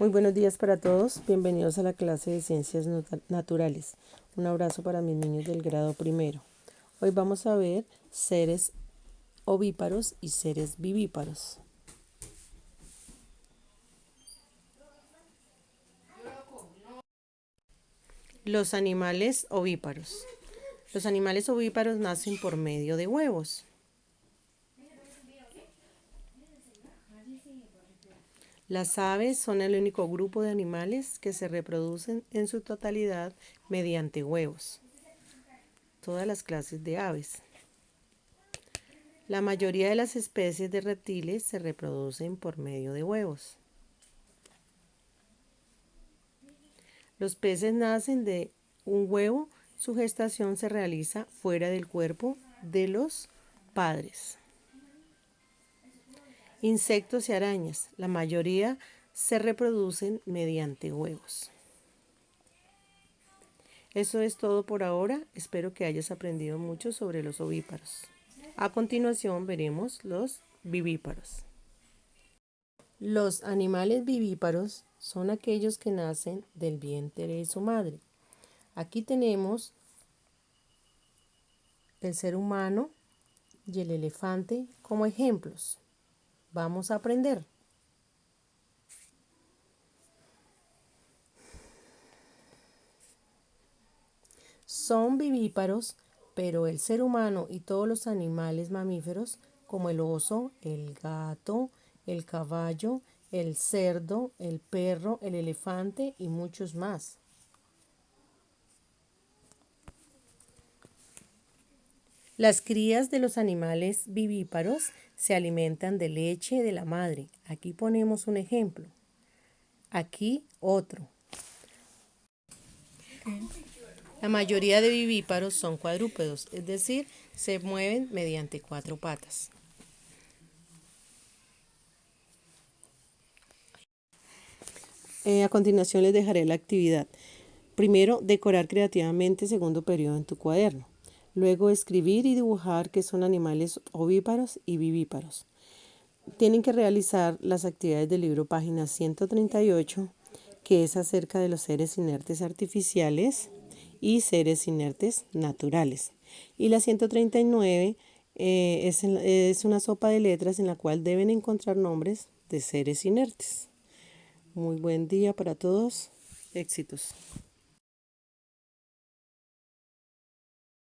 Muy buenos días para todos, bienvenidos a la clase de Ciencias Naturales. Un abrazo para mis niños del grado primero. Hoy vamos a ver seres ovíparos y seres vivíparos. Los animales ovíparos. Los animales ovíparos nacen por medio de huevos. Las aves son el único grupo de animales que se reproducen en su totalidad mediante huevos. Todas las clases de aves. La mayoría de las especies de reptiles se reproducen por medio de huevos. Los peces nacen de un huevo, su gestación se realiza fuera del cuerpo de los padres. Insectos y arañas. La mayoría se reproducen mediante huevos. Eso es todo por ahora. Espero que hayas aprendido mucho sobre los ovíparos. A continuación veremos los vivíparos. Los animales vivíparos son aquellos que nacen del vientre de su madre. Aquí tenemos el ser humano y el elefante como ejemplos. Vamos a aprender. Son vivíparos, pero el ser humano y todos los animales mamíferos, como el oso, el gato, el caballo, el cerdo, el perro, el elefante y muchos más. Las crías de los animales vivíparos se alimentan de leche de la madre. Aquí ponemos un ejemplo. Aquí otro. La mayoría de vivíparos son cuadrúpedos, es decir, se mueven mediante cuatro patas. Eh, a continuación les dejaré la actividad. Primero, decorar creativamente segundo periodo en tu cuaderno. Luego escribir y dibujar que son animales ovíparos y vivíparos. Tienen que realizar las actividades del libro página 138, que es acerca de los seres inertes artificiales y seres inertes naturales. Y la 139 eh, es, es una sopa de letras en la cual deben encontrar nombres de seres inertes. Muy buen día para todos. Éxitos.